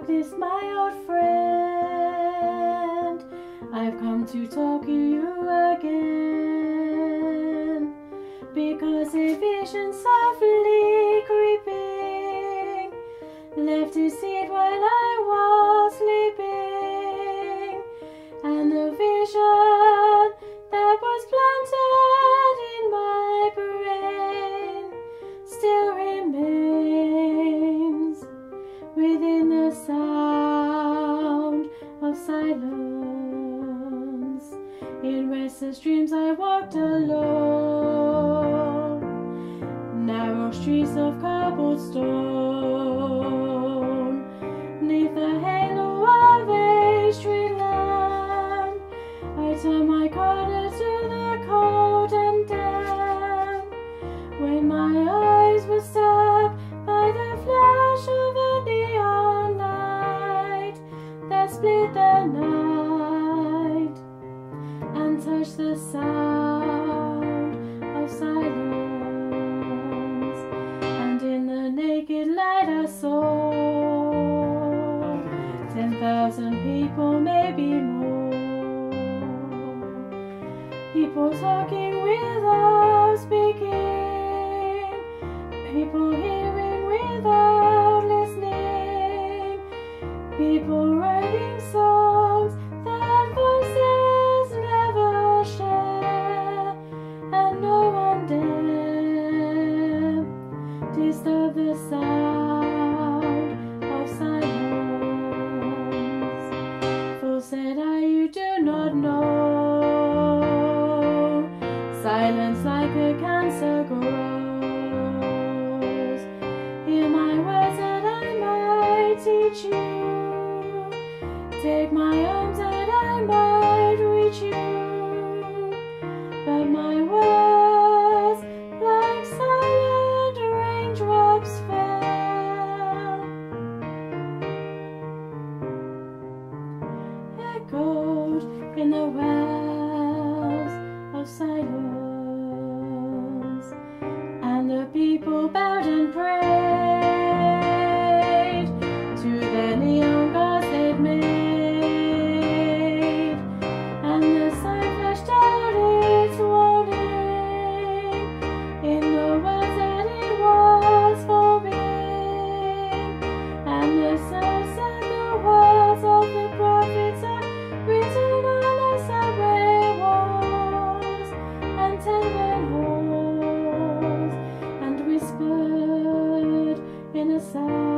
darkness, my old friend. I've come to talk to you again. Because a vision softly creeping left to see it while I was sleeping. And the vision sound of silence. In restless dreams, I walked alone, narrow streets of cobblestone, neath the halo of a street lamp. I turned my corner split the night and touch the sound of silence. And in the naked light I saw ten thousand people, maybe more. People talking without speaking. People hearing without. People writing songs that voices never share. And no one dare disturb the sound of silence. For said I, you do not know. Silence like a cancer grows. Hear my words that I might teach you. Take my arms and I might reach you. But my words, like silent raindrops, fell. echoed in the wells of silence, and the people bowed and prayed tenement